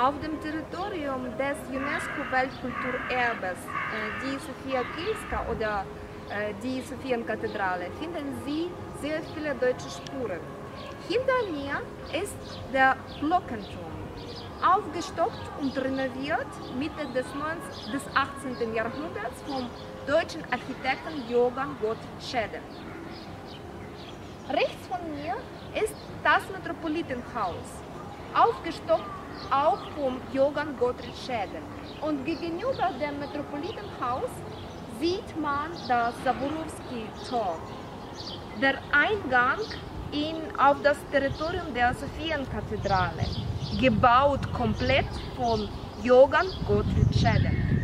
Auf dem Territorium des UNESCO-Weltkulturerbes, äh, die Sophia Kielska oder äh, die Sophienkathedrale, finden Sie sehr viele deutsche Spuren. Hinter mir ist der Glockenturm, aufgestockt und renoviert Mitte des, 19, des 18. Jahrhunderts vom deutschen Architekten Johann Gottfried Schäden. Rechts von mir ist das Metropolitenhaus, aufgestockt auch vom Johann Gottfried Schäden. Und gegenüber dem Metropolitenhaus sieht man das Saburowski-Tor. Der Eingang in, auf das Territorium der Sophienkathedrale, gebaut komplett von Johann Gottfried Schäden.